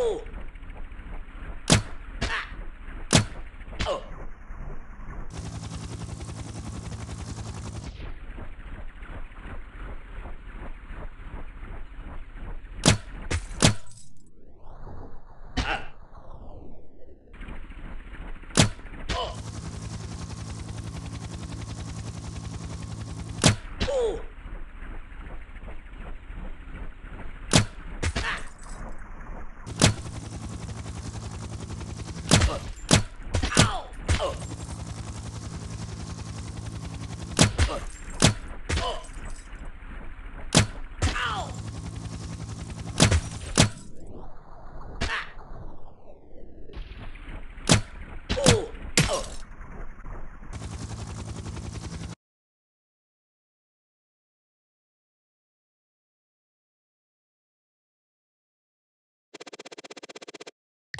you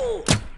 Kill!